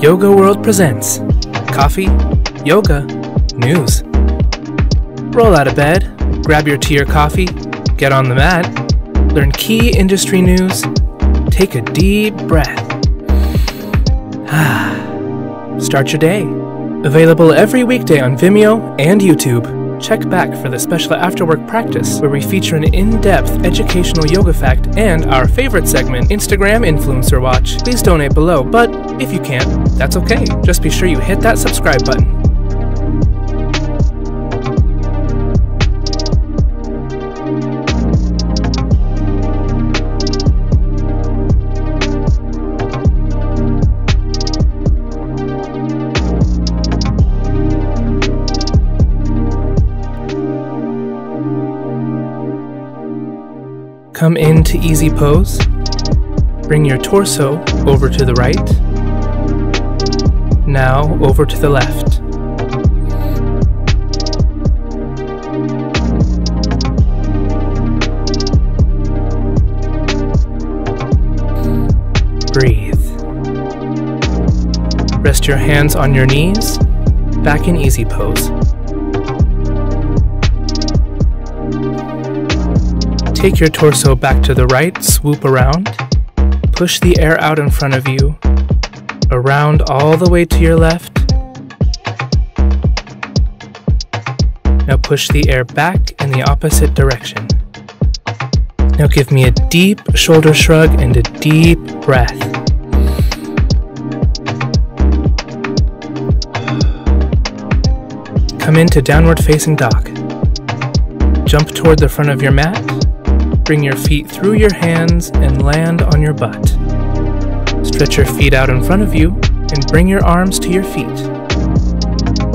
Yoga World presents Coffee, Yoga, News. Roll out of bed, grab your tea or coffee, get on the mat, learn key industry news, take a deep breath. Start your day. Available every weekday on Vimeo and YouTube. Check back for the special afterwork practice where we feature an in depth educational yoga fact and our favorite segment, Instagram Influencer Watch. Please donate below, but if you can't, that's okay. Just be sure you hit that subscribe button. Come into easy pose. Bring your torso over to the right. Now over to the left. Breathe. Rest your hands on your knees, back in easy pose. Take your torso back to the right, swoop around. Push the air out in front of you, around all the way to your left. Now push the air back in the opposite direction. Now give me a deep shoulder shrug and a deep breath. Come into downward facing dog. Jump toward the front of your mat. Bring your feet through your hands and land on your butt. Stretch your feet out in front of you and bring your arms to your feet.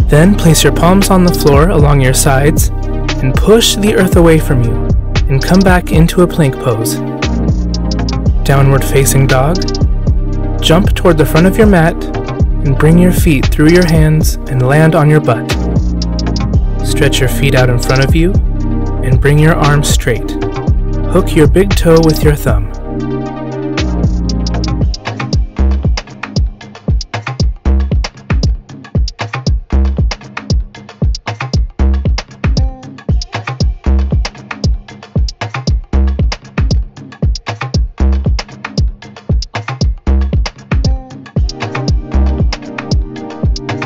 Then place your palms on the floor along your sides and push the earth away from you and come back into a plank pose. Downward facing dog. Jump toward the front of your mat and bring your feet through your hands and land on your butt. Stretch your feet out in front of you and bring your arms straight. Hook your big toe with your thumb.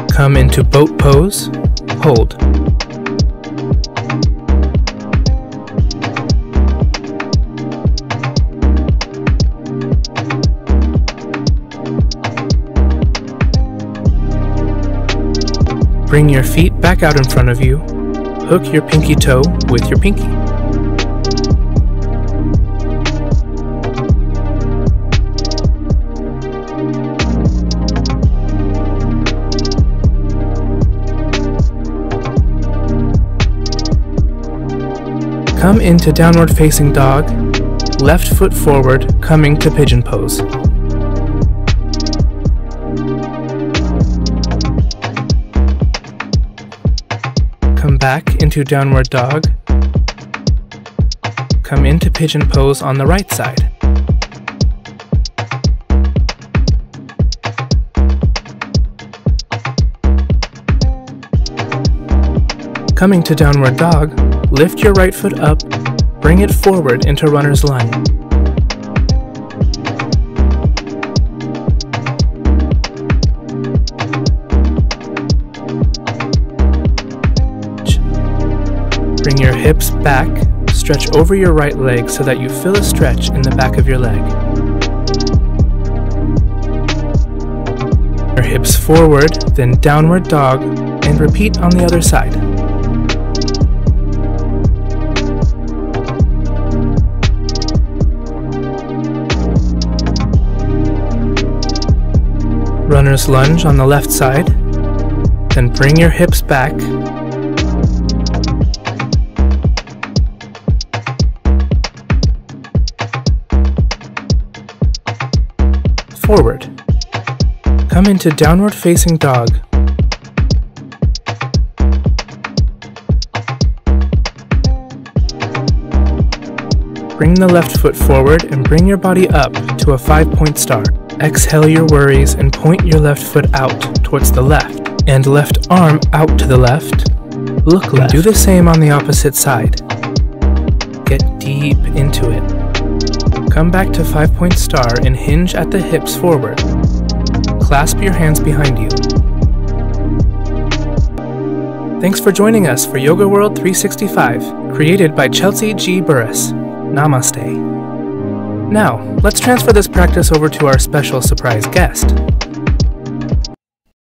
Come into boat pose, hold. Bring your feet back out in front of you. Hook your pinky toe with your pinky. Come into downward facing dog, left foot forward, coming to pigeon pose. Back into downward dog. Come into pigeon pose on the right side. Coming to downward dog, lift your right foot up, bring it forward into runner's lunge. Bring your hips back, stretch over your right leg so that you feel a stretch in the back of your leg. Your hips forward, then downward dog, and repeat on the other side. Runner's lunge on the left side, then bring your hips back forward. Come into downward facing dog. Bring the left foot forward and bring your body up to a five point star. Exhale your worries and point your left foot out towards the left and left arm out to the left. Look left. do the same on the opposite side. Get deep into it. Come back to five point star and hinge at the hips forward. Clasp your hands behind you. Thanks for joining us for Yoga World 365, created by Chelsea G. Burrus. Namaste. Now, let's transfer this practice over to our special surprise guest.